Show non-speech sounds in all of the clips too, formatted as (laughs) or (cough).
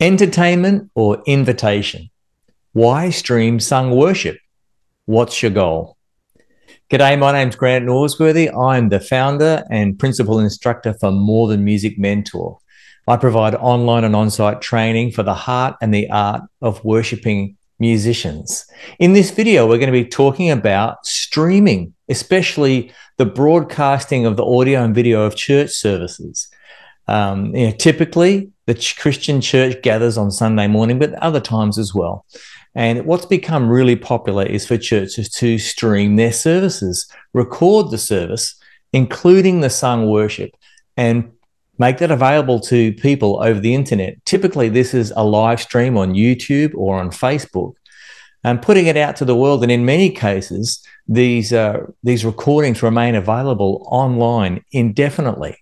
Entertainment or invitation? Why stream sung worship? What's your goal? G'day, my name's Grant Norsworthy. I'm the founder and principal instructor for More Than Music Mentor. I provide online and on site training for the heart and the art of worshipping musicians. In this video, we're going to be talking about streaming, especially the broadcasting of the audio and video of church services. Um, you know, typically, the Christian church gathers on Sunday morning, but other times as well. And what's become really popular is for churches to stream their services, record the service, including the sung worship, and make that available to people over the internet. Typically, this is a live stream on YouTube or on Facebook, and putting it out to the world. And in many cases, these uh, these recordings remain available online indefinitely.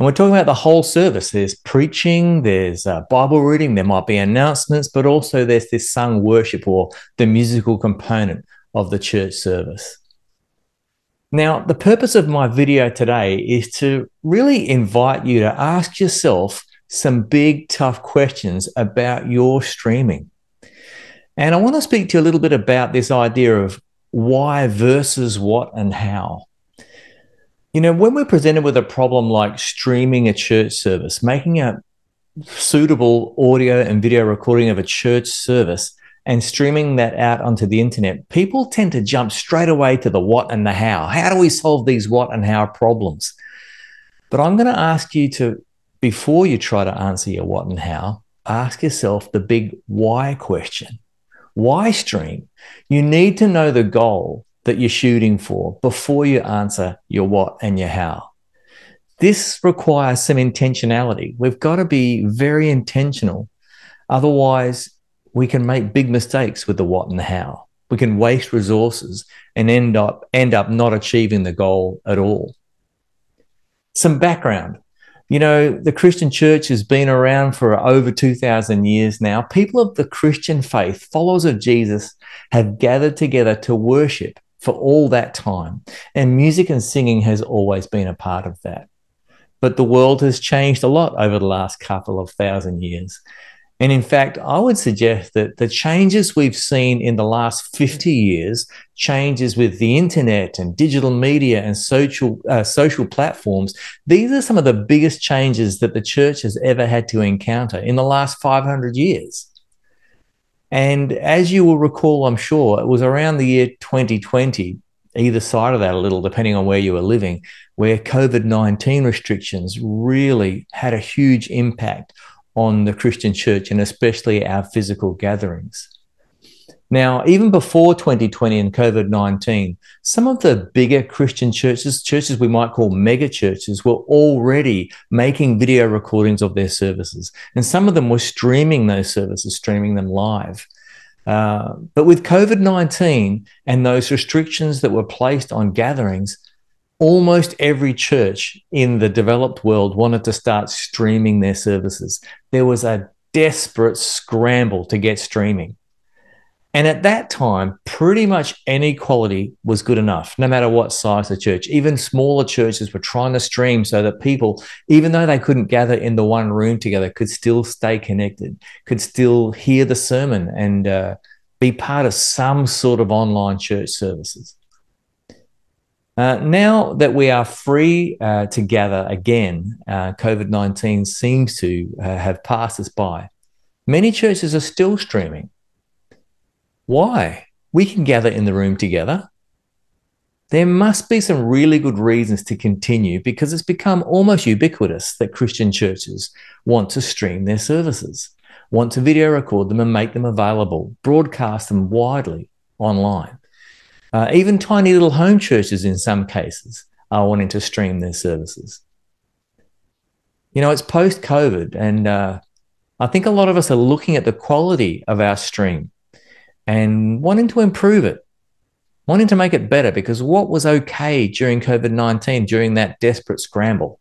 And we're talking about the whole service. There's preaching, there's uh, Bible reading, there might be announcements, but also there's this sung worship or the musical component of the church service. Now, the purpose of my video today is to really invite you to ask yourself some big, tough questions about your streaming. And I want to speak to you a little bit about this idea of why versus what and how. You know, when we're presented with a problem like streaming a church service, making a suitable audio and video recording of a church service and streaming that out onto the internet, people tend to jump straight away to the what and the how. How do we solve these what and how problems? But I'm going to ask you to, before you try to answer your what and how, ask yourself the big why question. Why stream? You need to know the goal that you're shooting for before you answer your what and your how. This requires some intentionality. We've got to be very intentional. Otherwise, we can make big mistakes with the what and the how. We can waste resources and end up end up not achieving the goal at all. Some background. You know, the Christian church has been around for over 2,000 years now. People of the Christian faith, followers of Jesus, have gathered together to worship for all that time. And music and singing has always been a part of that. But the world has changed a lot over the last couple of thousand years. And in fact, I would suggest that the changes we've seen in the last 50 years, changes with the internet and digital media and social, uh, social platforms, these are some of the biggest changes that the church has ever had to encounter in the last 500 years. And as you will recall, I'm sure, it was around the year 2020, either side of that a little, depending on where you were living, where COVID 19 restrictions really had a huge impact on the Christian church and especially our physical gatherings. Now, even before 2020 and COVID 19, some of the bigger Christian churches, churches we might call mega churches, were already making video recordings of their services. And some of them were streaming those services, streaming them live. Uh, but with COVID 19 and those restrictions that were placed on gatherings, almost every church in the developed world wanted to start streaming their services. There was a desperate scramble to get streaming. And at that time, pretty much any quality was good enough, no matter what size the church. Even smaller churches were trying to stream so that people, even though they couldn't gather in the one room together, could still stay connected, could still hear the sermon and uh, be part of some sort of online church services. Uh, now that we are free uh, to gather again, uh, COVID 19 seems to uh, have passed us by. Many churches are still streaming. Why? We can gather in the room together. There must be some really good reasons to continue because it's become almost ubiquitous that Christian churches want to stream their services, want to video record them and make them available, broadcast them widely online. Uh, even tiny little home churches, in some cases, are wanting to stream their services. You know, it's post COVID, and uh, I think a lot of us are looking at the quality of our stream and wanting to improve it, wanting to make it better because what was okay during COVID 19, during that desperate scramble,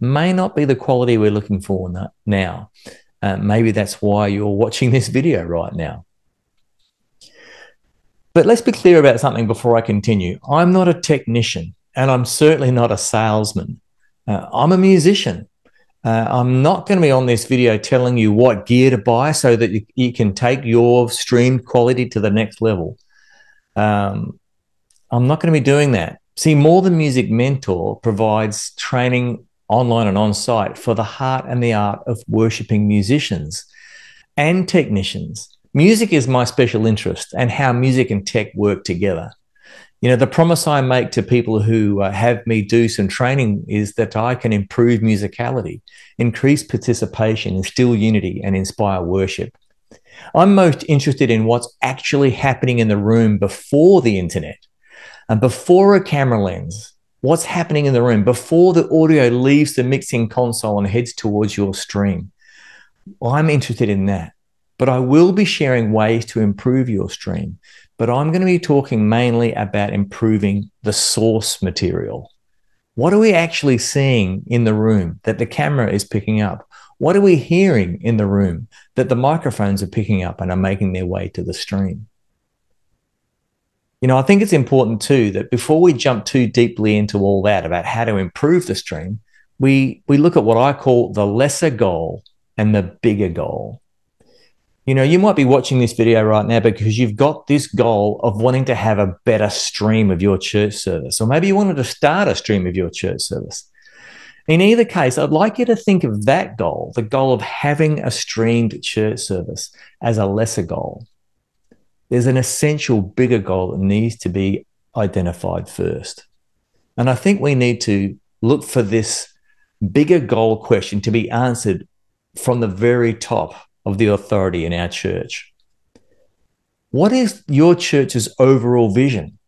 may not be the quality we're looking for now. Uh, maybe that's why you're watching this video right now. But let's be clear about something before I continue. I'm not a technician and I'm certainly not a salesman. Uh, I'm a musician Uh, I'm not going to be on this video telling you what gear to buy so that you, you can take your stream quality to the next level. Um, I'm not going to be doing that. See, More Than Music Mentor provides training online and on site for the heart and the art of worshiping musicians and technicians. Music is my special interest and how music and tech work together. You know, the promise I make to people who uh, have me do some training is that I can improve musicality, increase participation, instill unity, and inspire worship. I'm most interested in what's actually happening in the room before the internet and before a camera lens. What's happening in the room before the audio leaves the mixing console and heads towards your stream? I'm interested in that. But I will be sharing ways to improve your stream. But I'm going to be talking mainly about improving the source material. What are we actually seeing in the room that the camera is picking up? What are we hearing in the room that the microphones are picking up and are making their way to the stream? You know, I think it's important too that before we jump too deeply into all that about how to improve the stream, we we look at what I call the lesser goal and the bigger goal. You know, you might be watching this video right now because you've got this goal of wanting to have a better stream of your church service, or maybe you wanted to start a stream of your church service. In either case, I'd like you to think of that goal, the goal of having a streamed church service, as a lesser goal. There's an essential bigger goal that needs to be identified first. And I think we need to look for this bigger goal question to be answered from the very top of the authority in our church. What is your church's overall vision?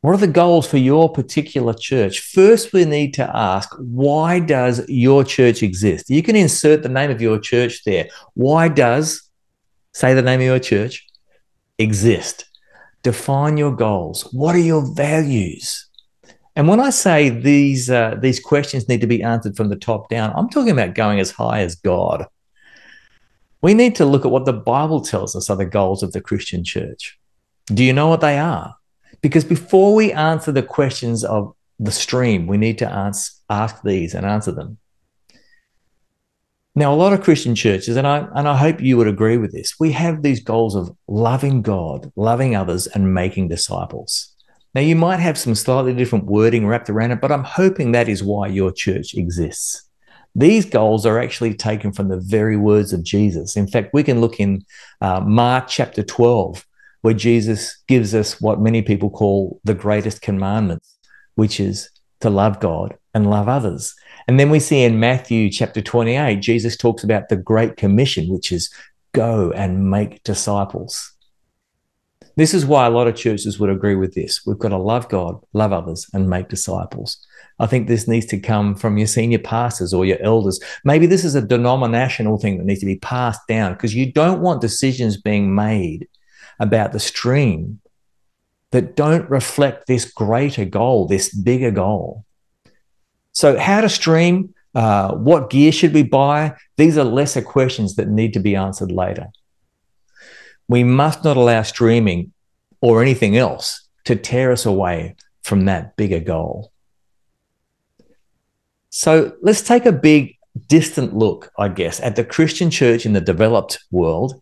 What are the goals for your particular church? First, we need to ask, why does your church exist? You can insert the name of your church there. Why does, say the name of your church, exist? Define your goals. What are your values? And when I say these uh, these questions need to be answered from the top down, I'm talking about going as high as God. We need to look at what the Bible tells us are the goals of the Christian church. Do you know what they are? Because before we answer the questions of the stream, we need to ask, ask these and answer them. Now, a lot of Christian churches, and I, and I hope you would agree with this, we have these goals of loving God, loving others, and making disciples. Now, you might have some slightly different wording wrapped around it, but I'm hoping that is why your church exists. These goals are actually taken from the very words of Jesus. In fact, we can look in uh, Mark chapter 12, where Jesus gives us what many people call the greatest commandments, which is to love God and love others. And then we see in Matthew chapter 28, Jesus talks about the Great Commission, which is go and make disciples. This is why a lot of churches would agree with this. We've got to love God, love others, and make disciples. I think this needs to come from your senior pastors or your elders. Maybe this is a denominational thing that needs to be passed down because you don't want decisions being made about the stream that don't reflect this greater goal, this bigger goal. So, how to stream, uh, what gear should we buy? These are lesser questions that need to be answered later. We must not allow streaming or anything else to tear us away from that bigger goal. So let's take a big, distant look, I guess, at the Christian church in the developed world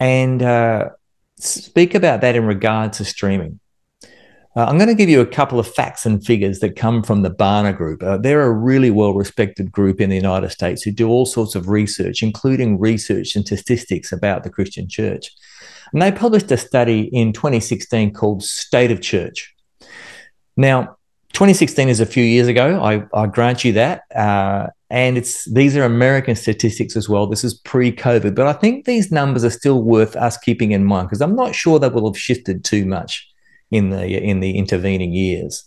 and uh, speak about that in regard to streaming. Uh, I'm going to give you a couple of facts and figures that come from the Barna Group. Uh, they're a really well respected group in the United States who do all sorts of research, including research and statistics about the Christian church. And they published a study in 2016 called State of Church. Now, 2016 is a few years ago. I, I grant you that. Uh, and it's these are American statistics as well. This is pre-COVID, but I think these numbers are still worth us keeping in mind because I'm not sure they will have shifted too much in the in the intervening years.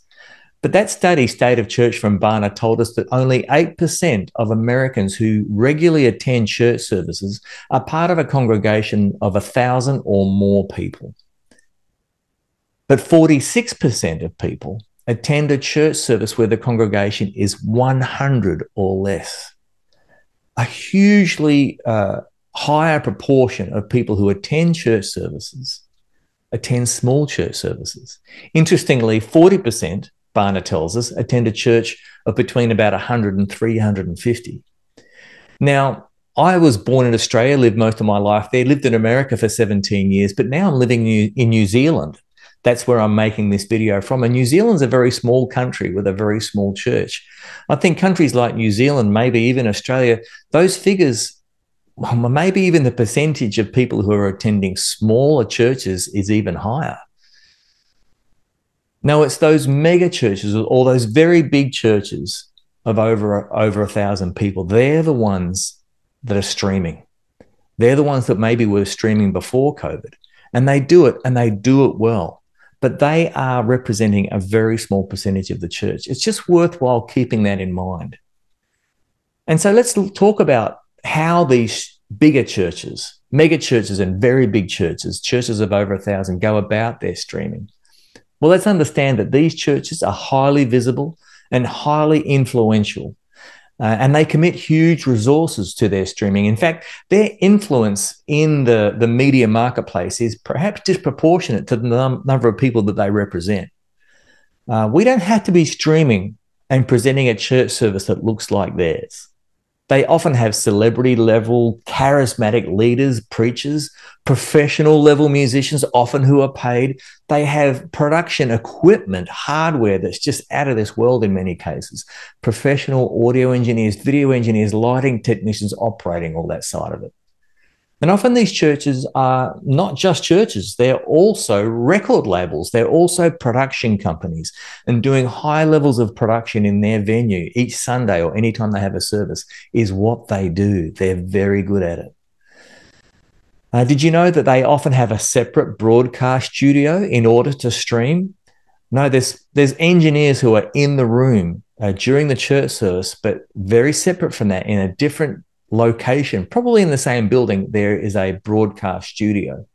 But that study, State of Church from Barna, told us that only 8% of Americans who regularly attend church services are part of a congregation of a thousand or more people. But 46% of people attend a church service where the congregation is 100 or less. A hugely uh, higher proportion of people who attend church services attend small church services. Interestingly, 40%, Barna tells us, attend a church of between about 100 and 350. Now, I was born in Australia, lived most of my life there, lived in America for 17 years, but now I'm living in New Zealand. That's where I'm making this video from. And New Zealand's a very small country with a very small church. I think countries like New Zealand, maybe even Australia, those figures, maybe even the percentage of people who are attending smaller churches is even higher. No, it's those mega churches or those very big churches of over over a thousand people. They're the ones that are streaming. They're the ones that maybe were streaming before COVID, and they do it and they do it well. But they are representing a very small percentage of the church. It's just worthwhile keeping that in mind. And so let's talk about how these bigger churches, mega churches, and very big churches, churches of over a thousand, go about their streaming. Well, let's understand that these churches are highly visible and highly influential. Uh, and they commit huge resources to their streaming. In fact, their influence in the, the media marketplace is perhaps disproportionate to the num- number of people that they represent. Uh, we don't have to be streaming and presenting a church service that looks like theirs. They often have celebrity level, charismatic leaders, preachers, professional level musicians, often who are paid. They have production equipment, hardware that's just out of this world in many cases. Professional audio engineers, video engineers, lighting technicians operating all that side of it. And often these churches are not just churches, they're also record labels, they're also production companies and doing high levels of production in their venue each Sunday or anytime they have a service is what they do. They're very good at it. Uh, did you know that they often have a separate broadcast studio in order to stream? No, there's there's engineers who are in the room uh, during the church service, but very separate from that in a different location, probably in the same building, there is a broadcast studio.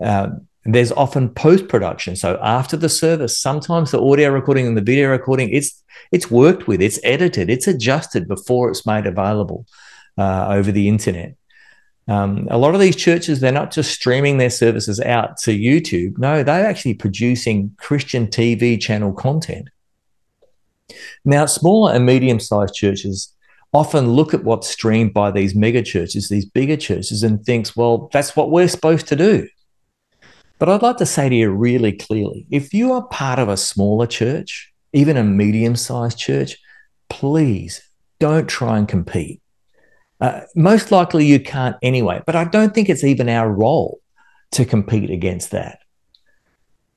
Um, there's often post production. So after the service, sometimes the audio recording and the video recording, it's it's worked with, it's edited, it's adjusted before it's made available uh, over the internet. Um, a lot of these churches, they're not just streaming their services out to YouTube. No, they're actually producing Christian TV channel content. Now, smaller and medium sized churches, often look at what's streamed by these mega churches, these bigger churches, and thinks, well, that's what we're supposed to do. But I'd like to say to you really clearly if you are part of a smaller church, even a medium sized church, please don't try and compete. Uh, most likely you can't anyway, but I don't think it's even our role to compete against that.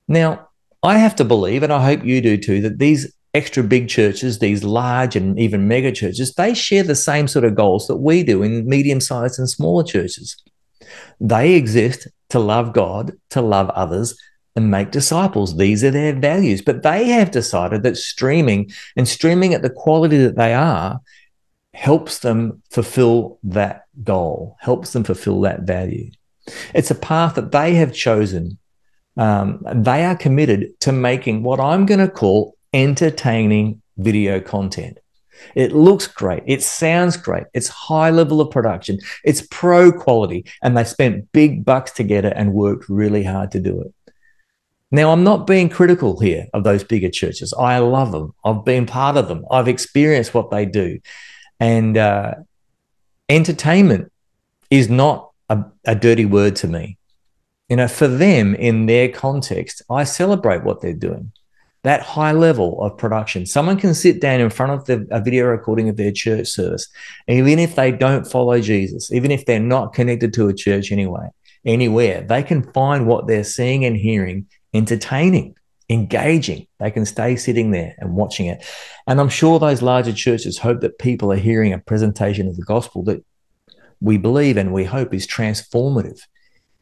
Now, I have to believe, and I hope you do too, that these extra big churches, these large and even mega churches, they share the same sort of goals that we do in medium sized and smaller churches. They exist to love God, to love others, and make disciples. These are their values. But they have decided that streaming and streaming at the quality that they are helps them fulfill that goal, helps them fulfill that value. It's a path that they have chosen. Um, they are committed to making what I'm going to call entertaining video content. It looks great. It sounds great. It's high level of production. It's pro quality. And they spent big bucks to get it and worked really hard to do it. Now, I'm not being critical here of those bigger churches. I love them. I've been part of them. I've experienced what they do. And uh, entertainment is not a, a dirty word to me. You know, for them in their context, I celebrate what they're doing that high level of production. Someone can sit down in front of the, a video recording of their church service, even if they don't follow Jesus, even if they're not connected to a church anyway, anywhere, they can find what they're seeing and hearing entertaining, engaging. They can stay sitting there and watching it. And I'm sure those larger churches hope that people are hearing a presentation of the gospel that we believe and we hope is transformative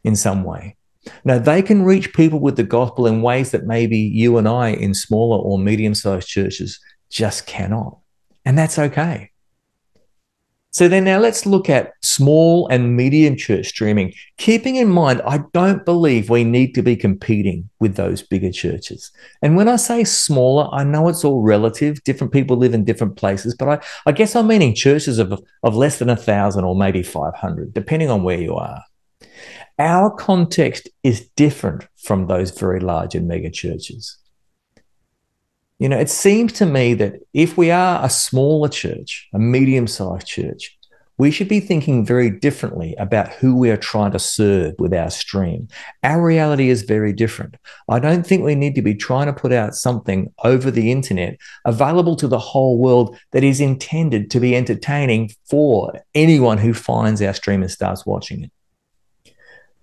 in some way. Now, they can reach people with the gospel in ways that maybe you and I in smaller or medium sized churches just cannot. And that's okay. So then now let's look at small and medium church streaming, keeping in mind, I don't believe we need to be competing with those bigger churches. And when I say smaller, I know it's all relative. Different people live in different places, but I, I guess I'm meaning churches of, of less than a thousand or maybe 500, depending on where you are. Our context is different from those very large and mega churches. You know, it seems to me that if we are a smaller church, a medium sized church, we should be thinking very differently about who we are trying to serve with our stream. Our reality is very different. I don't think we need to be trying to put out something over the internet available to the whole world that is intended to be entertaining for anyone who finds our stream and starts watching it.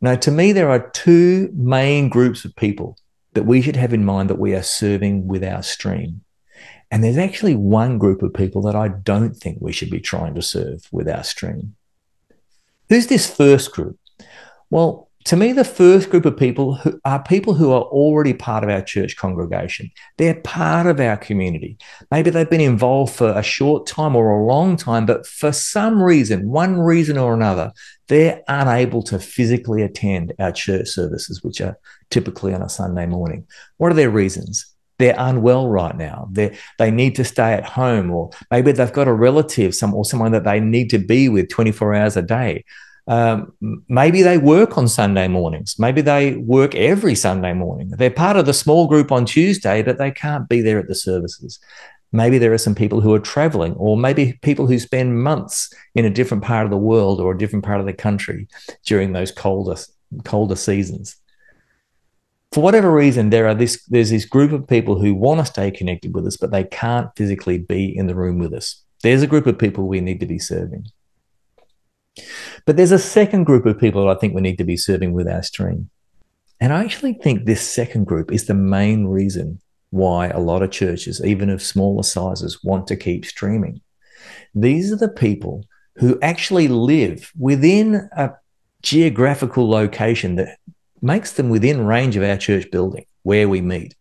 Now, to me, there are two main groups of people that we should have in mind that we are serving with our stream. And there's actually one group of people that I don't think we should be trying to serve with our stream. Who's this first group? Well, to me, the first group of people who are people who are already part of our church congregation. They're part of our community. Maybe they've been involved for a short time or a long time, but for some reason, one reason or another, they're unable to physically attend our church services, which are typically on a Sunday morning. What are their reasons? they're unwell right now. They they need to stay at home, or maybe they've got a relative, some or someone that they need to be with 24 hours a day. Um, maybe they work on Sunday mornings. Maybe they work every Sunday morning. They're part of the small group on Tuesday, but they can't be there at the services. Maybe there are some people who are traveling, or maybe people who spend months in a different part of the world or a different part of the country during those colder, colder seasons for whatever reason, there are this there's this group of people who want to stay connected with us, but they can't physically be in the room with us. There's a group of people we need to be serving. But there's a second group of people that I think we need to be serving with our stream. And I actually think this second group is the main reason why a lot of churches, even of smaller sizes, want to keep streaming. These are the people who actually live within a geographical location that makes them within range of our church building where we meet.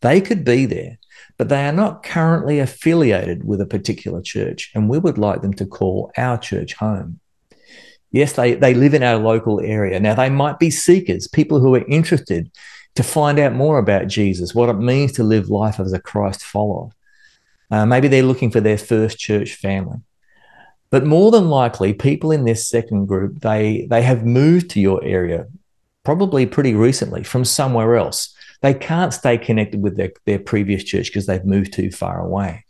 They could be there, but they are not currently affiliated with a particular church, and we would like them to call our church home. Yes, they, they live in our local area. Now, they might be seekers, people who are interested to find out more about Jesus, what it means to live life as a Christ follower. Uh, maybe they're looking for their first church family. But more than likely, people in this second group, they, they have moved to your area probably pretty recently from somewhere else. They can't stay connected with their, their previous church because they've moved too far away.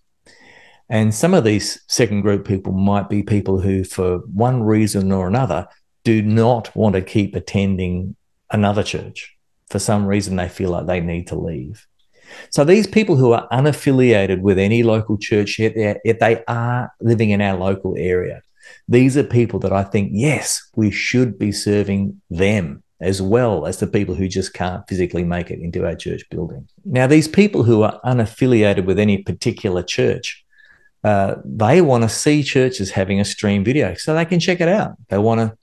And some of these second group people might be people who, for one reason or another, do not want to keep attending another church. For some reason, they feel like they need to leave. So these people who are unaffiliated with any local church, yet, they are living in our local area, these are people that I think, yes, we should be serving them as well as the people who just can't physically make it into our church building. Now, these people who are unaffiliated with any particular church, uh, they want to see churches having a stream video so they can check it out. They want to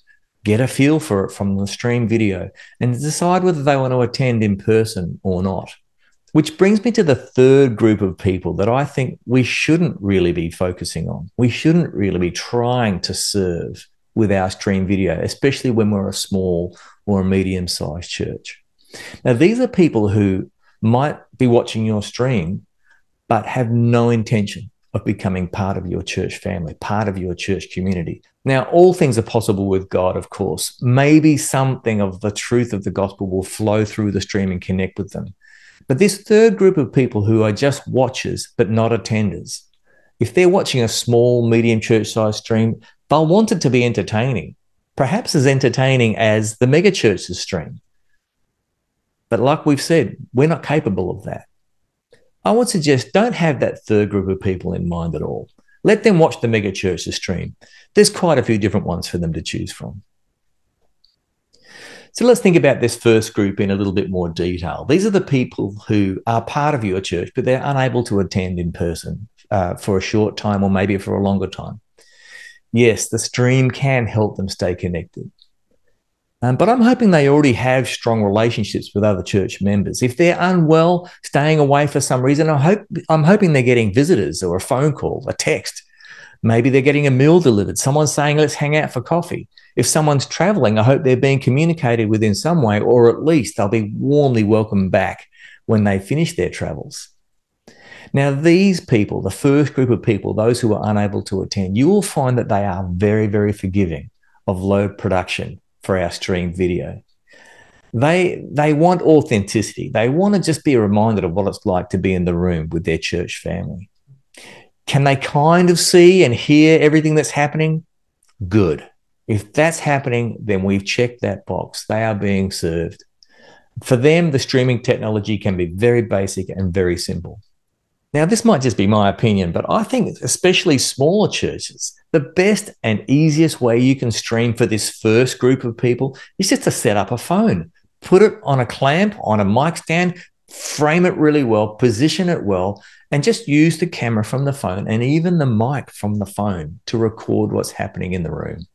get a feel for it from the stream video and decide whether they want to attend in person or not. Which brings me to the third group of people that I think we shouldn't really be focusing on. We shouldn't really be trying to serve with our stream video, especially when we're a small or a medium sized church. Now, these are people who might be watching your stream, but have no intention of becoming part of your church family, part of your church community. Now, all things are possible with God, of course. Maybe something of the truth of the gospel will flow through the stream and connect with them. But this third group of people who are just watchers but not attenders, if they're watching a small, medium church sized stream, they'll want it to be entertaining perhaps as entertaining as the megachurch's stream. But like we've said, we're not capable of that. I would suggest don't have that third group of people in mind at all. Let them watch the megachurch's stream. There's quite a few different ones for them to choose from. So let's think about this first group in a little bit more detail. These are the people who are part of your church, but they're unable to attend in person uh, for a short time or maybe for a longer time yes, the stream can help them stay connected. Um, but I'm hoping they already have strong relationships with other church members. If they're unwell, staying away for some reason, I hope I'm hoping they're getting visitors or a phone call, a text. Maybe they're getting a meal delivered. Someone's saying, let's hang out for coffee. If someone's traveling, I hope they're being communicated with in some way, or at least they'll be warmly welcomed back when they finish their travels. Now, these people, the first group of people, those who are unable to attend, you will find that they are very, very forgiving of low production for our stream video. They, they want authenticity. They want to just be reminded of what it's like to be in the room with their church family. Can they kind of see and hear everything that's happening? good. If that's happening, then we've checked that box. They are being served. For them, the streaming technology can be very basic and very simple. Now, this might just be my opinion, but I think, especially smaller churches, the best and easiest way you can stream for this first group of people is just to set up a phone, put it on a clamp, on a mic stand, frame it really well, position it well, and just use the camera from the phone and even the mic from the phone to record what's happening in the room.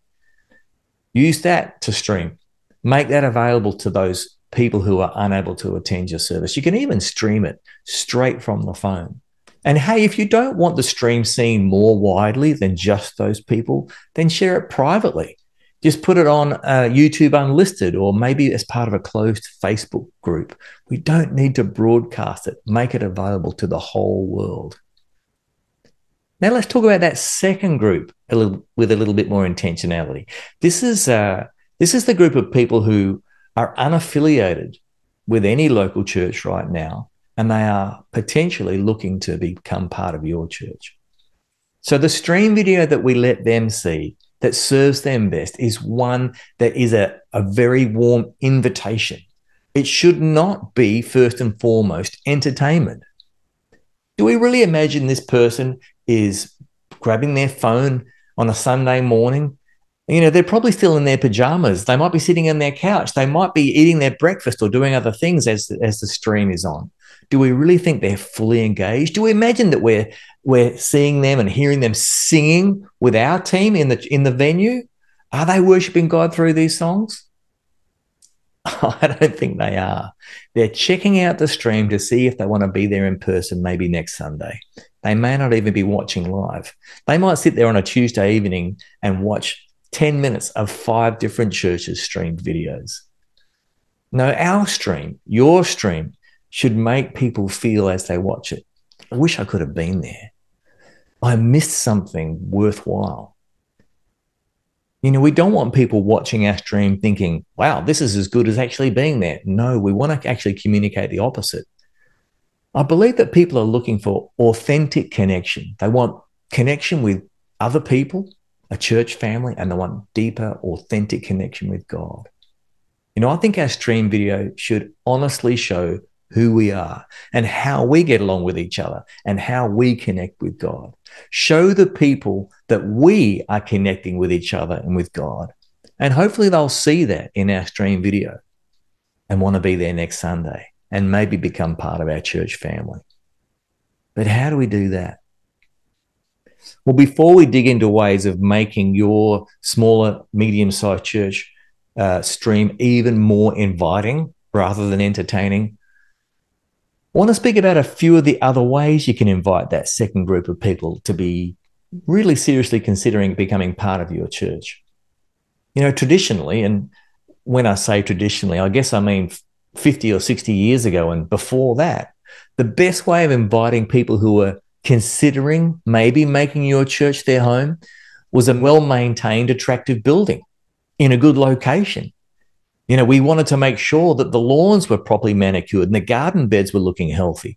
Use that to stream. Make that available to those people who are unable to attend your service. You can even stream it straight from the phone. And hey, if you don't want the stream seen more widely than just those people, then share it privately. Just put it on uh, YouTube Unlisted or maybe as part of a closed Facebook group. We don't need to broadcast it, make it available to the whole world. Now let's talk about that second group a little, with a little bit more intentionality. This is uh, this is the group of people who are unaffiliated with any local church right now, and they are potentially looking to become part of your church. So the stream video that we let them see that serves them best is one that is a, a very warm invitation. It should not be first and foremost entertainment. Do we really imagine this person is grabbing their phone on a Sunday morning you know, they're probably still in their pajamas. They might be sitting on their couch. They might be eating their breakfast or doing other things as, as the stream is on. Do we really think they're fully engaged? Do we imagine that we're we're seeing them and hearing them singing with our team in the in the venue? Are they worshiping God through these songs? (laughs) I don't think they are. They're checking out the stream to see if they want to be there in person maybe next Sunday. They may not even be watching live. They might sit there on a Tuesday evening and watch 10 minutes of five different churches streamed videos. No, our stream, your stream, should make people feel as they watch it. I wish I could have been there. I missed something worthwhile. You know, we don't want people watching our stream thinking, wow, this is as good as actually being there. No, we want to actually communicate the opposite. I believe that people are looking for authentic connection. They want connection with other people, a church family, and they want deeper, authentic connection with God. You know, I think our stream video should honestly show who we are and how we get along with each other and how we connect with God. Show the people that we are connecting with each other and with God. And hopefully they'll see that in our stream video and want to be there next Sunday and maybe become part of our church family. But how do we do that? Well, before we dig into ways of making your smaller, medium sized church uh, stream even more inviting rather than entertaining, I want to speak about a few of the other ways you can invite that second group of people to be really seriously considering becoming part of your church. You know, traditionally, and when I say traditionally, I guess I mean 50 or 60 years ago and before that, the best way of inviting people who were considering maybe making your church their home was a well maintained, attractive building in a good location. You know, we wanted to make sure that the lawns were properly manicured and the garden beds were looking healthy.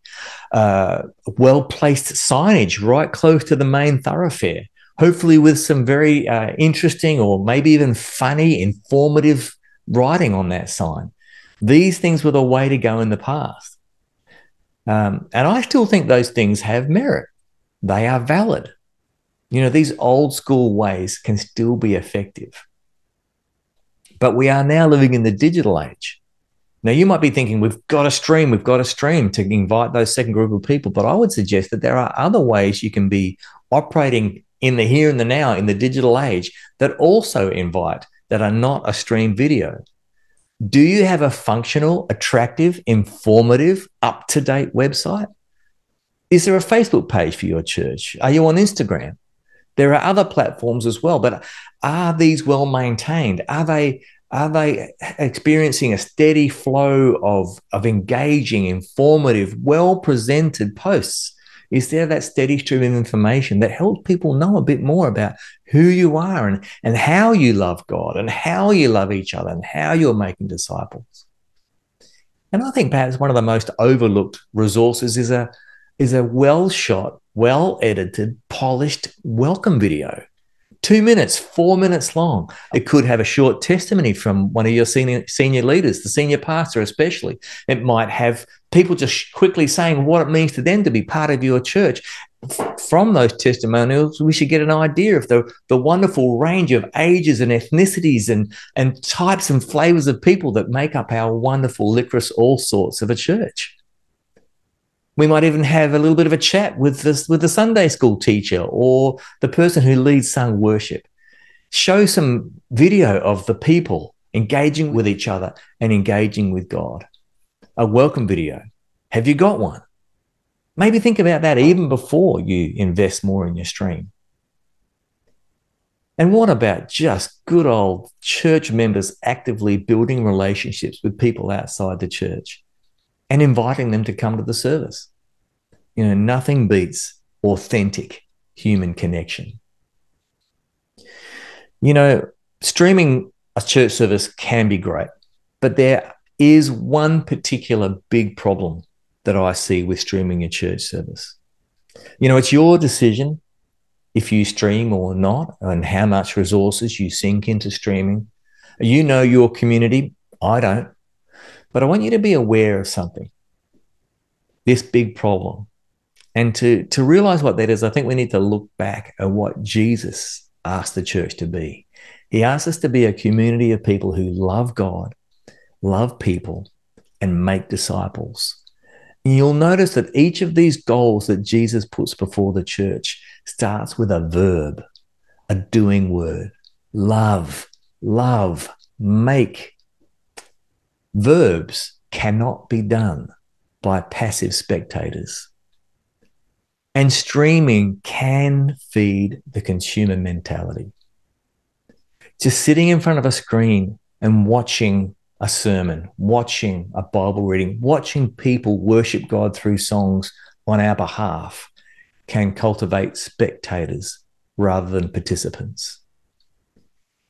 Uh, well placed signage right close to the main thoroughfare, hopefully with some very uh, interesting or maybe even funny, informative writing on that sign. These things were the way to go in the past. Um, and I still think those things have merit. They are valid. You know, these old school ways can still be effective. But we are now living in the digital age. Now, you might be thinking, we've got a stream, we've got a stream to invite those second group of people. But I would suggest that there are other ways you can be operating in the here and the now in the digital age that also invite that are not a stream video. Do you have a functional, attractive, informative, up to date website? Is there a Facebook page for your church? Are you on Instagram? There are other platforms as well, but are these well maintained? Are they are they experiencing a steady flow of, of engaging, informative, well presented posts? Is there that steady stream of information that helps people know a bit more about who you are and, and how you love God and how you love each other and how you're making disciples? And I think perhaps one of the most overlooked resources is a is a well shot, well edited, polished welcome video. Two minutes, four minutes long. It could have a short testimony from one of your senior, senior leaders, the senior pastor, especially. It might have people just quickly saying what it means to them to be part of your church. From those testimonials, we should get an idea of the, the wonderful range of ages and ethnicities and, and types and flavors of people that make up our wonderful licorice all sorts of a church. We might even have a little bit of a chat with this with the Sunday school teacher or the person who leads sung worship. Show some video of the people engaging with each other and engaging with God. A welcome video. Have you got one? Maybe think about that even before you invest more in your stream. And what about just good old church members actively building relationships with people outside the church? And inviting them to come to the service. You know, nothing beats authentic human connection. You know, streaming a church service can be great, but there is one particular big problem that I see with streaming a church service. You know, it's your decision if you stream or not and how much resources you sink into streaming. You know your community. I don't. But I want you to be aware of something this big problem. And to, to realize what that is, I think we need to look back at what Jesus asked the church to be. He asked us to be a community of people who love God, love people, and make disciples. And you'll notice that each of these goals that Jesus puts before the church starts with a verb, a doing word love, love, make, Verbs cannot be done by passive spectators. And streaming can feed the consumer mentality. Just sitting in front of a screen and watching a sermon, watching a Bible reading, watching people worship God through songs on our behalf can cultivate spectators rather than participants.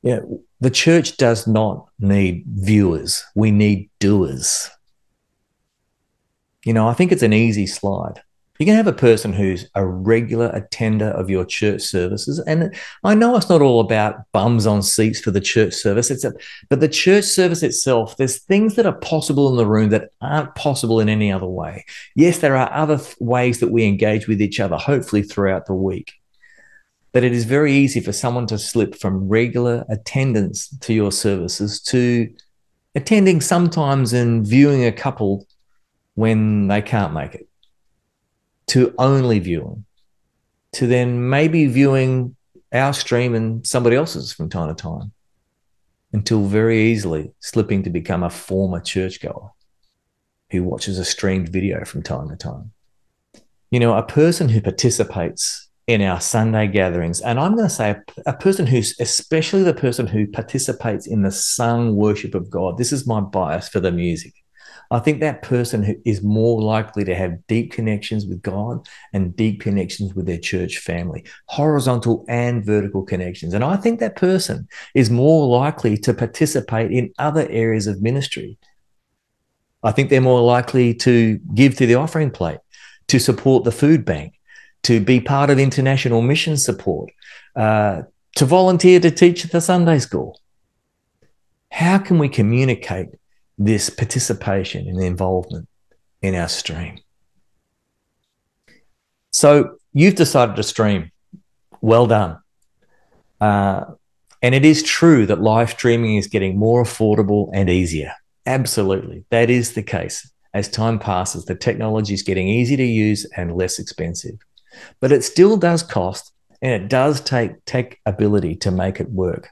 Yeah, the church does not need viewers. We need doers. You know, I think it's an easy slide. You can have a person who's a regular attender of your church services. And I know it's not all about bums on seats for the church service. It's a, but the church service itself, there's things that are possible in the room that aren't possible in any other way. Yes, there are other ways that we engage with each other, hopefully throughout the week that it is very easy for someone to slip from regular attendance to your services to attending sometimes and viewing a couple when they can't make it, to only viewing, to then maybe viewing our stream and somebody else's from time to time, until very easily slipping to become a former churchgoer who watches a streamed video from time to time. You know, a person who participates in our Sunday gatherings. And I'm going to say a, a, person who's, especially the person who participates in the sung worship of God, this is my bias for the music. I think that person is more likely to have deep connections with God and deep connections with their church family, horizontal and vertical connections. And I think that person is more likely to participate in other areas of ministry. I think they're more likely to give to the offering plate, to support the food bank, to be part of international mission support, uh, to volunteer to teach at the Sunday school. How can we communicate this participation and involvement in our stream? So you've decided to stream. Well done. Uh, and it is true that live streaming is getting more affordable and easier. Absolutely. That is the case. As time passes, the technology is getting easier to use and less expensive but it still does cost and it does take tech ability to make it work.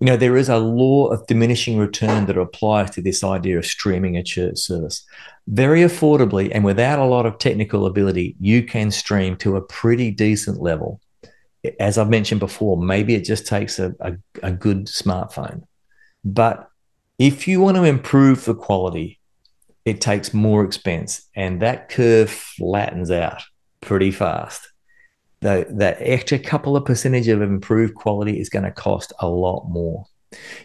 You know, there is a law of diminishing return that applies to this idea of streaming a church service. Very affordably and without a lot of technical ability, you can stream to a pretty decent level. As I've mentioned before, maybe it just takes a, a, a good smartphone. But if you want to improve the quality, it takes more expense and that curve flattens out pretty fast. The, that extra couple of percentage of improved quality is going to cost a lot more.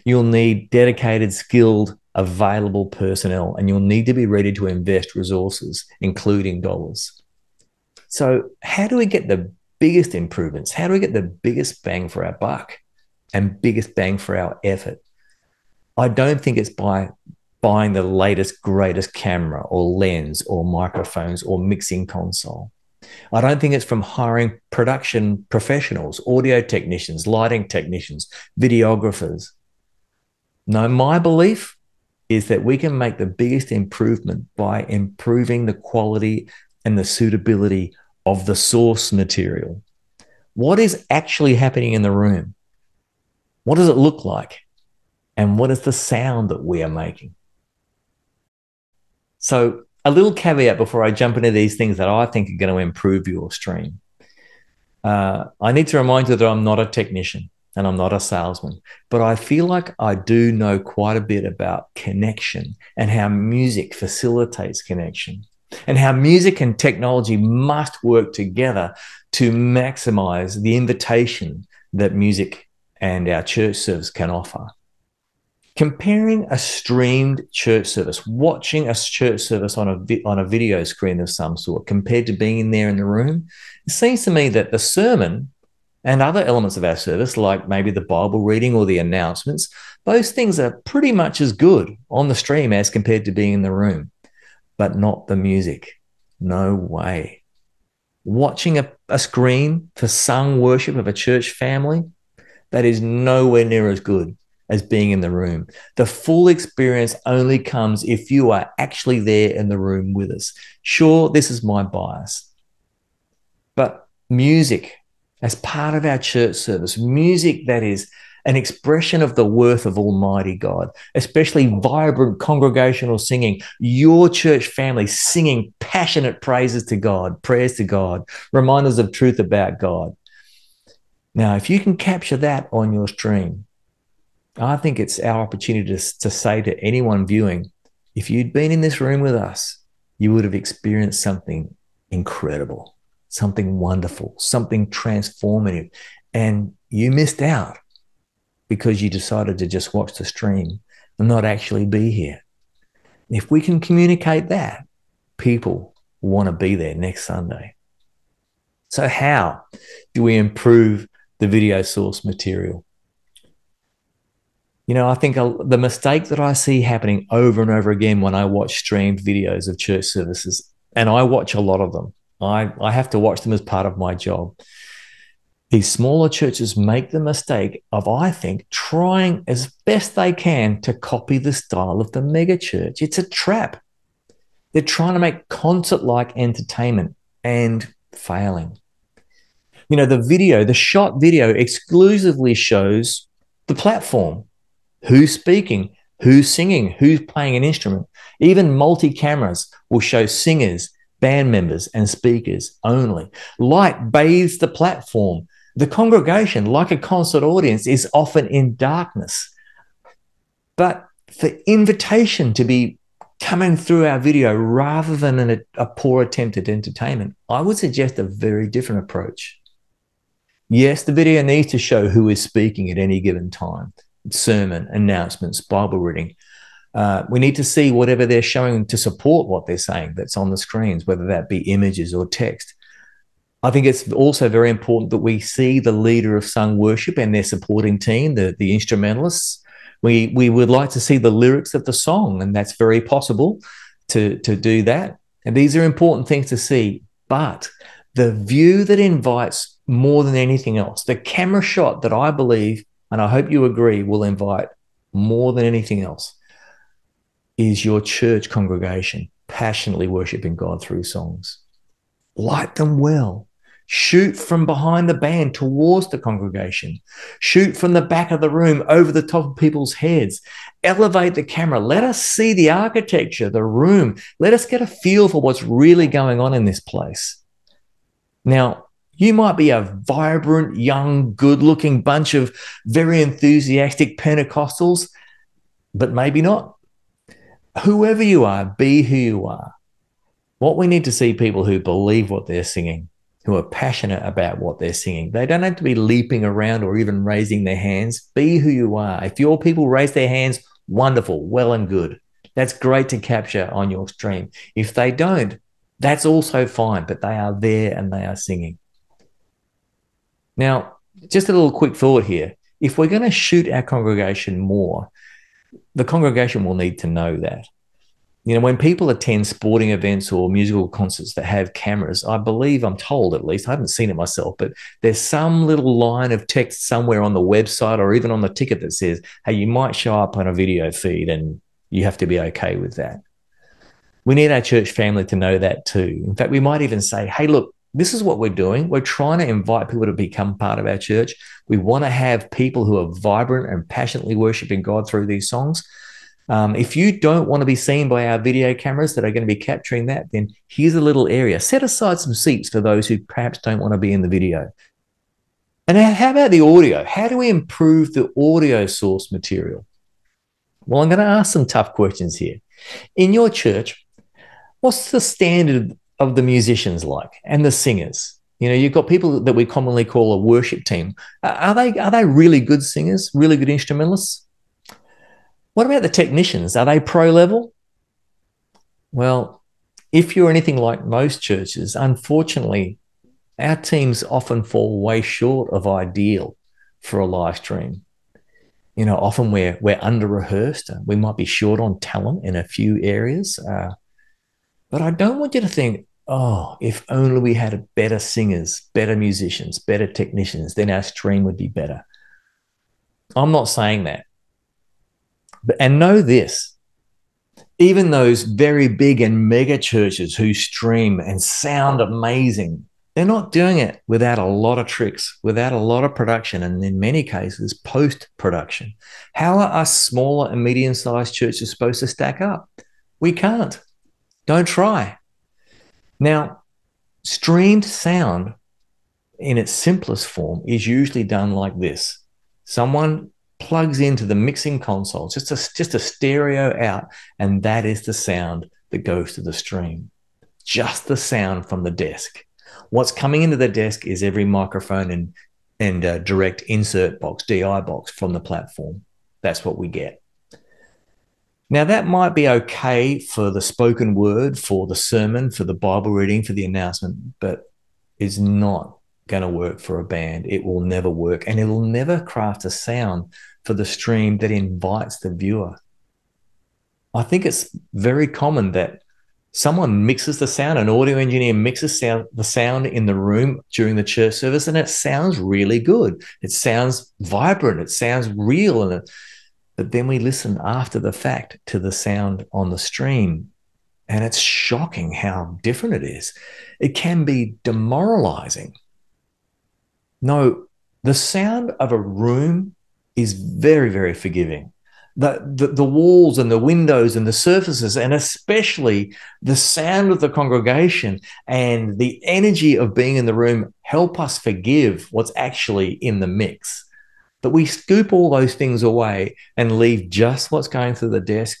You'll need dedicated, skilled, available personnel, and you'll need to be ready to invest resources, including dollars. So, how do we get the biggest improvements? How do we get the biggest bang for our buck and biggest bang for our effort? I don't think it's by buying the latest, greatest camera or lens or microphones or mixing console. I don't think it's from hiring production professionals, audio technicians, lighting technicians, videographers. No, my belief is that we can make the biggest improvement by improving the quality and the suitability of the source material. What is actually happening in the room? What does it look like? And what is the sound that we are making? So, a little caveat before I jump into these things that I think are going to improve your stream. Uh, I need to remind you that I'm not a technician and I'm not a salesman, but I feel like I do know quite a bit about connection and how music facilitates connection and how music and technology must work together to maximize the invitation that music and our church service can offer comparing a streamed church service, watching a church service on a vi- on a video screen of some sort, compared to being in there in the room, it seems to me that the sermon and other elements of our service, like maybe the Bible reading or the announcements, those things are pretty much as good on the stream as compared to being in the room, but not the music. No way. Watching a, a screen for sung worship of a church family, that is nowhere near as good as being in the room. The full experience only comes if you are actually there in the room with us. Sure, this is my bias, but music as part of our church service, music that is an expression of the worth of Almighty God, especially vibrant congregational singing, your church family singing passionate praises to God, prayers to God, reminders of truth about God. Now, if you can capture that on your stream, I think it's our opportunity to, to say to anyone viewing, if you'd been in this room with us, you would have experienced something incredible, something wonderful, something transformative. And you missed out because you decided to just watch the stream and not actually be here. If we can communicate that, people want to be there next Sunday. So, how do we improve the video source material? You know, I think the mistake that I see happening over and over again when I watch streamed videos of church services, and I watch a lot of them, I, I have to watch them as part of my job. These smaller churches make the mistake of, I think, trying as best they can to copy the style of the mega church. It's a trap. They're trying to make concert like entertainment and failing. You know, the video, the shot video exclusively shows the platform who's speaking, who's singing, who's playing an instrument. Even multi cameras will show singers, band members, and speakers only. Light bathes the platform. The congregation, like a concert audience, is often in darkness. But the invitation to be coming through our video rather than a, a poor attempt at entertainment, I would suggest a very different approach. Yes, the video needs to show who is speaking at any given time sermon, announcements, Bible reading. Uh, we need to see whatever they're showing to support what they're saying that's on the screens, whether that be images or text. I think it's also very important that we see the leader of sung worship and their supporting team, the, the instrumentalists. We, we would like to see the lyrics of the song, and that's very possible to, to do that. And these are important things to see. But the view that invites more than anything else, the camera shot that I believe and I hope you agree, will invite more than anything else is your church congregation passionately worshiping God through songs. Light them well. Shoot from behind the band towards the congregation. Shoot from the back of the room over the top of people's heads. Elevate the camera. Let us see the architecture, the room. Let us get a feel for what's really going on in this place. Now, you might be a vibrant, young, good looking bunch of very enthusiastic Pentecostals, but maybe not. Whoever you are, be who you are. What we need to see people who believe what they're singing, who are passionate about what they're singing. They don't have to be leaping around or even raising their hands. Be who you are. If your people raise their hands, wonderful, well and good. That's great to capture on your stream. If they don't, that's also fine, but they are there and they are singing. Now, just a little quick thought here. If we're going to shoot our congregation more, the congregation will need to know that. You know, when people attend sporting events or musical concerts that have cameras, I believe, I'm told at least, I haven't seen it myself, but there's some little line of text somewhere on the website or even on the ticket that says, hey, you might show up on a video feed and you have to be okay with that. We need our church family to know that too. In fact, we might even say, hey, look, this is what we're doing. We're trying to invite people to become part of our church. We want to have people who are vibrant and passionately worshiping God through these songs. Um, if you don't want to be seen by our video cameras that are going to be capturing that, then here's a little area. Set aside some seats for those who perhaps don't want to be in the video. And how about the audio? How do we improve the audio source material? Well, I'm going to ask some tough questions here. In your church, what's the standard of the musicians like and the singers? You know, you've got people that we commonly call a worship team. Are they are they really good singers, really good instrumentalists? What about the technicians? Are they pro level? Well, if you're anything like most churches, unfortunately, our teams often fall way short of ideal for a live stream. You know, often we're we're under rehearsed. We might be short on talent in a few areas, uh, but I don't want you to think, oh, if only we had better singers, better musicians, better technicians, then our stream would be better. I'm not saying that. But, and know this even those very big and mega churches who stream and sound amazing, they're not doing it without a lot of tricks, without a lot of production, and in many cases, post production. How are us smaller and medium sized churches supposed to stack up? We can't. Don't try. Now, streamed sound in its simplest form is usually done like this someone plugs into the mixing console, just a, just a stereo out, and that is the sound that goes to the stream. Just the sound from the desk. What's coming into the desk is every microphone and and uh, direct insert box, DI box from the platform. That's what we get. Now, that might be okay for the spoken word, for the sermon, for the Bible reading, for the announcement, but is not going to work for a band. It will never work. And it'll never craft a sound for the stream that invites the viewer. I think it's very common that someone mixes the sound, an audio engineer mixes sound, the sound in the room during the church service, and it sounds really good. It sounds vibrant. It sounds real. And it, but then we listen after the fact to the sound on the stream, and it's shocking how different it is. It can be demoralizing. No, the sound of a room is very, very forgiving. The, the, the, walls and the windows and the surfaces, and especially the sound of the congregation and the energy of being in the room help us forgive what's actually in the mix. But we scoop all those things away and leave just what's going through the desk.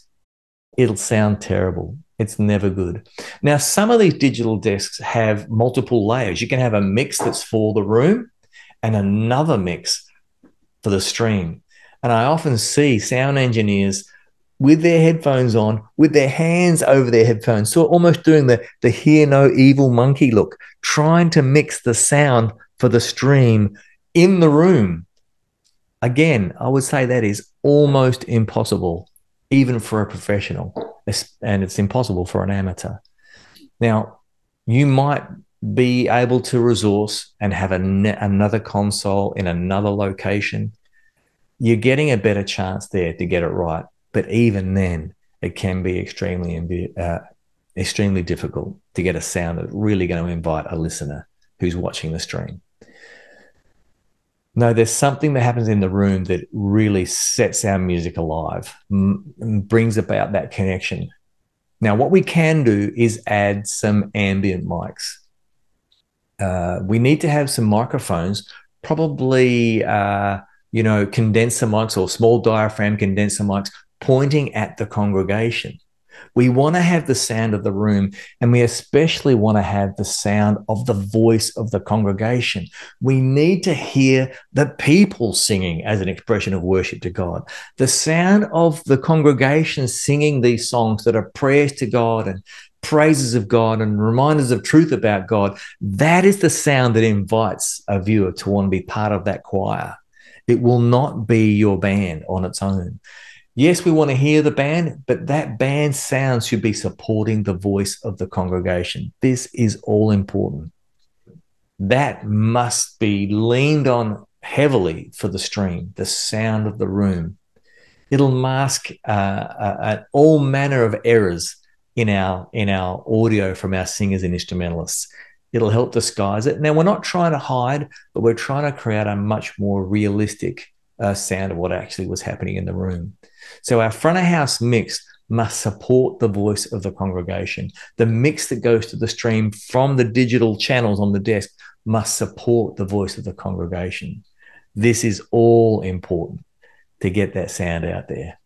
It'll sound terrible. It's never good. Now, some of these digital desks have multiple layers. You can have a mix that's for the room and another mix for the stream. And I often see sound engineers with their headphones on, with their hands over their headphones, so almost doing the, the hear no evil monkey look, trying to mix the sound for the stream in the room. Again, I would say that is almost impossible, even for a professional, and it's impossible for an amateur. Now, you might be able to resource and have ne- another console in another location, you're getting a better chance there to get it right. But even then, it can be extremely uh, extremely difficult to get a sound that's really going to invite a listener who's watching the stream. No, there's something that happens in the room that really sets our music alive, m- brings about that connection. Now, what we can do is add some ambient mics uh, we need to have some microphones, probably, uh, you know, condenser mics or small diaphragm condenser mics pointing at the congregation. We want to have the sound of the room, and we especially want to have the sound of the voice of the congregation. We need to hear the people singing as an expression of worship to God. The sound of the congregation singing these songs that are prayers to God and praises of God and reminders of truth about God, that is the sound that invites a viewer to want to be part of that choir. It will not be your band on its own. Yes, we want to hear the band, but that band sound should be supporting the voice of the congregation. This is all important. That must be leaned on heavily for the stream, the sound of the room. It'll mask uh, uh, uh all manner of errors in our in our audio from our singers and instrumentalists. It'll help disguise it. Now we're not trying to hide, but we're trying to create a much more realistic uh, sound of what actually was happening in the room. So our front of house mix must support the voice of the congregation. The mix that goes to the stream from the digital channels on the desk must support the voice of the congregation. This is all important to get that sound out there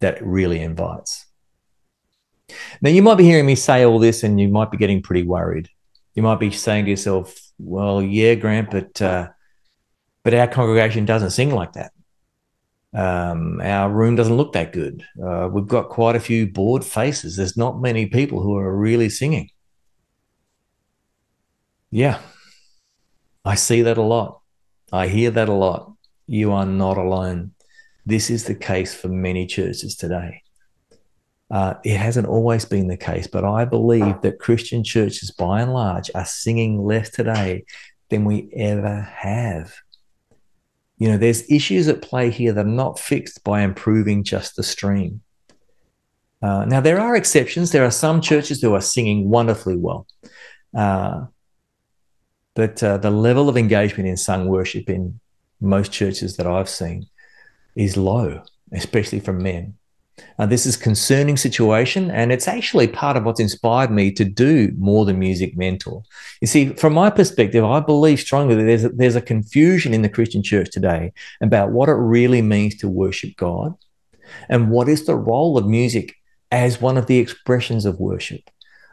that really invites. Now, you might be hearing me say all this and you might be getting pretty worried. You might be saying to yourself, well, yeah, Grant, but, uh, but our congregation doesn't sing like that. Um, our room doesn't look that good. Uh, we've got quite a few bored faces. There's not many people who are really singing. Yeah, I see that a lot. I hear that a lot. You are not alone. This is the case for many churches today. Uh, it hasn't always been the case, but I believe that Christian churches, by and large, are singing less today than we ever have. You know, there's issues at play here that are not fixed by improving just the stream. Uh, now, there are exceptions. There are some churches who are singing wonderfully well. Uh, but uh, the level of engagement in sung worship in most churches that I've seen is low, especially from men. Uh, this is concerning situation, and it's actually part of what's inspired me to do more than music mentor. You see, from my perspective, I believe strongly that there's a, there's a confusion in the Christian church today about what it really means to worship God, and what is the role of music as one of the expressions of worship.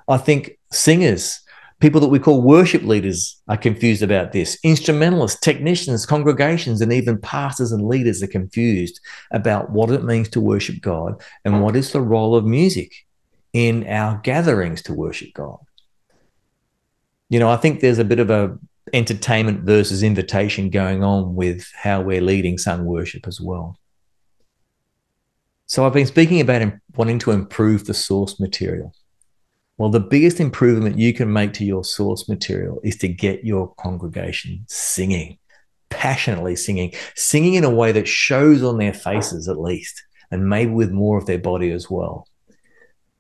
I think singers People that we call worship leaders are confused about this. Instrumentalists, technicians, congregations, and even pastors and leaders are confused about what it means to worship God and what is the role of music in our gatherings to worship God. You know, I think there's a bit of a entertainment versus invitation going on with how we're leading sung worship as well. So I've been speaking about wanting to improve the source material. Well, the biggest improvement you can make to your source material is to get your congregation singing, passionately singing, singing in a way that shows on their faces at least, and maybe with more of their body as well.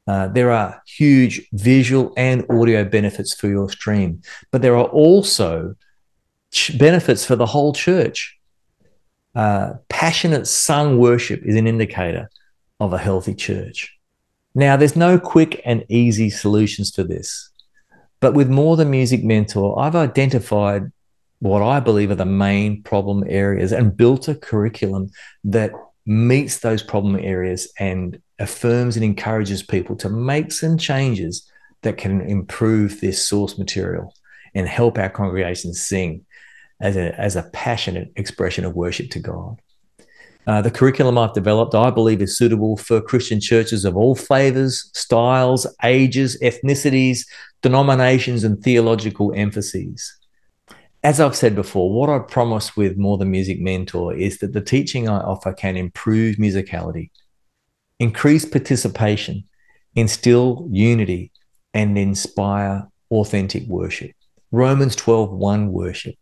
Uh, there are huge visual and audio benefits for your stream, but there are also ch- benefits for the whole church. Uh, passionate sung worship is an indicator of a healthy church. Now, there's no quick and easy solutions to this. But with More Than Music Mentor, I've identified what I believe are the main problem areas and built a curriculum that meets those problem areas and affirms and encourages people to make some changes that can improve this source material and help our congregations sing as a, as a passionate expression of worship to God. Uh, the curriculum I've developed, I believe, is suitable for Christian churches of all flavors, styles, ages, ethnicities, denominations, and theological emphases. As I've said before, what I promise with More Than Music Mentor is that the teaching I offer can improve musicality, increase participation, instill unity, and inspire authentic worship. Romans 12:1 worship.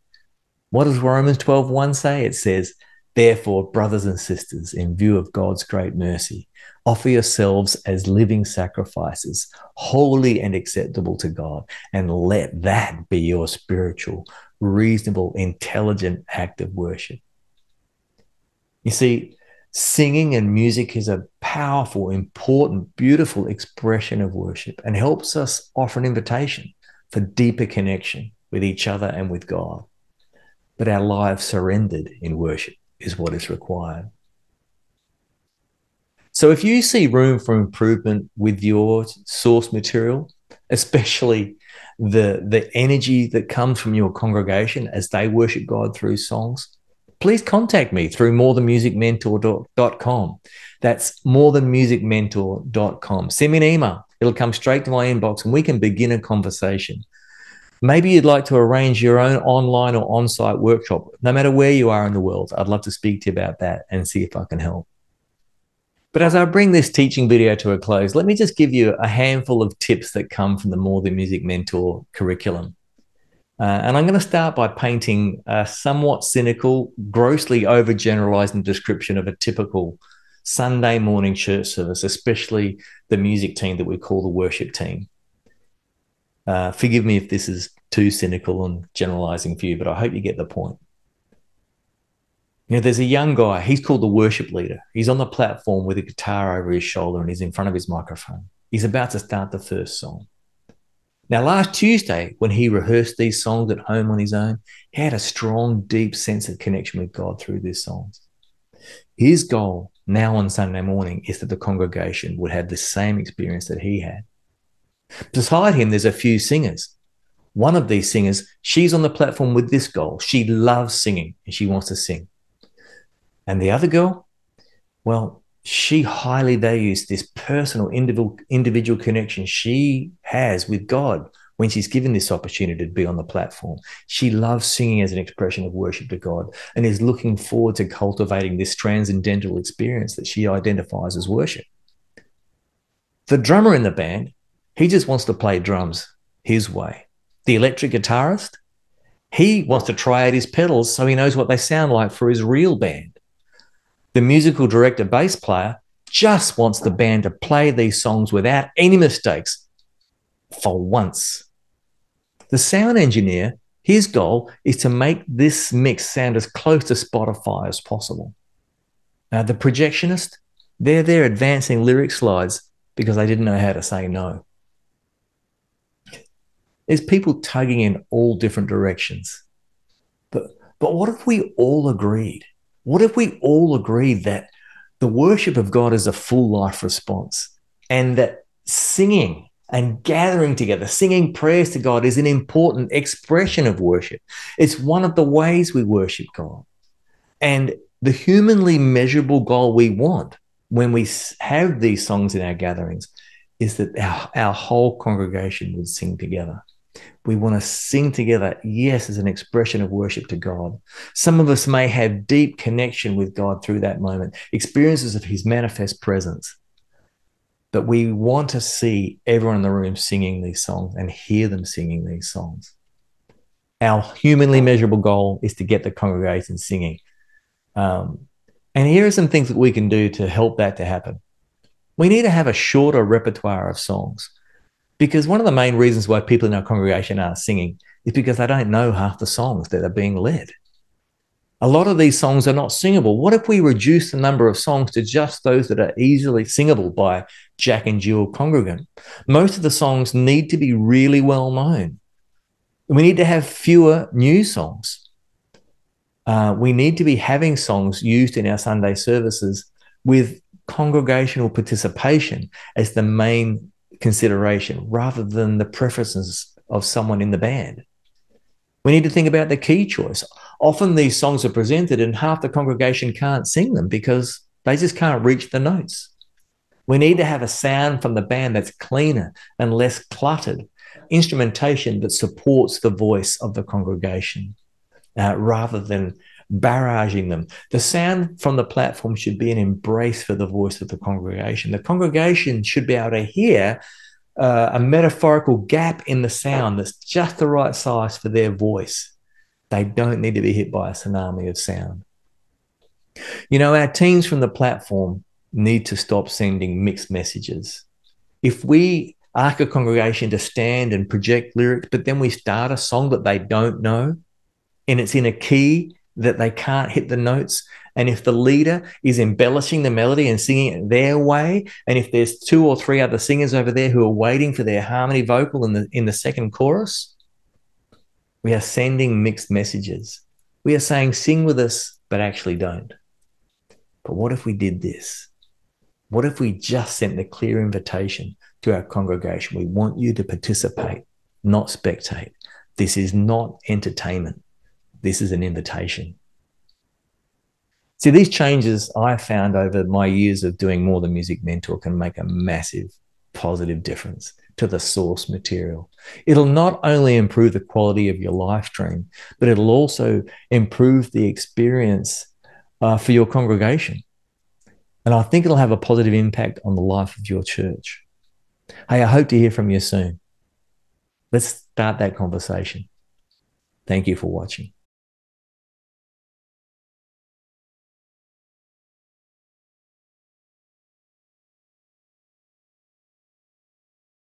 What does Romans 12:1 say? It says, Therefore, brothers and sisters, in view of God's great mercy, offer yourselves as living sacrifices, holy and acceptable to God, and let that be your spiritual, reasonable, intelligent act of worship. You see, singing and music is a powerful, important, beautiful expression of worship and helps us offer an invitation for deeper connection with each other and with God. But our lives surrendered in worship is what is required. So if you see room for improvement with your source material, especially the, the energy that comes from your congregation as they worship God through songs, please contact me through morethanmusicmentor.com. That's morethanmusicmentor.com. Send me an email It'll come straight to my inbox and we can begin a conversation. Maybe you'd like to arrange your own online or on site workshop, no matter where you are in the world. I'd love to speak to you about that and see if I can help. But as I bring this teaching video to a close, let me just give you a handful of tips that come from the More Than Music Mentor curriculum. Uh, and I'm going to start by painting a somewhat cynical, grossly overgeneralizing description of a typical Sunday morning church service, especially the music team that we call the worship team. Uh, forgive me if this is too cynical and generalizing for you, but I hope you get the point. You know, there's a young guy, he's called the worship leader. He's on the platform with a guitar over his shoulder and he's in front of his microphone. He's about to start the first song. Now, last Tuesday, when he rehearsed these songs at home on his own, he had a strong, deep sense of connection with God through these songs. His goal now on Sunday morning is that the congregation would have the same experience that he had. Beside him, there's a few singers. One of these singers, she's on the platform with this goal. She loves singing and she wants to sing. And the other girl, well, she highly values this personal individual individual connection she has with God when she's given this opportunity to be on the platform. She loves singing as an expression of worship to God and is looking forward to cultivating this transcendental experience that she identifies as worship. The drummer in the band, he just wants to play drums his way. The electric guitarist, he wants to try out his pedals so he knows what they sound like for his real band. The musical director bass player just wants the band to play these songs without any mistakes for once. The sound engineer, his goal is to make this mix sound as close to Spotify as possible. Now, the projectionist, they're there advancing lyric slides because they didn't know how to say no. There's people tugging in all different directions. But, but what if we all agreed what if we all agreed that the worship of God is a full life response and that singing and gathering together, singing prayers to God is an important expression of worship? It's one of the ways we worship God. And the humanly measurable goal we want when we have these songs in our gatherings is that our, our whole congregation would sing together. We want to sing together, yes, as an expression of worship to God. Some of us may have deep connection with God through that moment, experiences of His manifest presence. But we want to see everyone in the room singing these songs and hear them singing these songs. Our humanly measurable goal is to get the congregation singing. Um, and here are some things that we can do to help that to happen. We need to have a shorter repertoire of songs. Because one of the main reasons why people in our congregation are singing is because they don't know half the songs that are being led. A lot of these songs are not singable. What if we reduce the number of songs to just those that are easily singable by Jack and Jill congregant? Most of the songs need to be really well known. We need to have fewer new songs. Uh, we need to be having songs used in our Sunday services with congregational participation as the main consideration rather than the preferences of someone in the band. We need to think about the key choice. Often these songs are presented and half the congregation can't sing them because they just can't reach the notes. We need to have a sound from the band that's cleaner and less cluttered, instrumentation that supports the voice of the congregation uh, rather than barraging them. The sound from the platform should be an embrace for the voice of the congregation. The congregation should be able to hear uh, a metaphorical gap in the sound that's just the right size for their voice. They don't need to be hit by a tsunami of sound. You know, our teams from the platform need to stop sending mixed messages. If we ask a congregation to stand and project lyrics, but then we start a song that they don't know and it's in a key that they can't hit the notes. And if the leader is embellishing the melody and singing it their way, and if there's two or three other singers over there who are waiting for their harmony vocal in the in the second chorus, we are sending mixed messages. We are saying sing with us, but actually don't. But what if we did this? What if we just sent the clear invitation to our congregation? We want you to participate, not spectate. This is not entertainment. This is an invitation. See, these changes I found over my years of doing more than music mentor can make a massive positive difference to the source material. It'll not only improve the quality of your live stream, but it'll also improve the experience uh, for your congregation. And I think it'll have a positive impact on the life of your church. Hey, I hope to hear from you soon. Let's start that conversation. Thank you for watching.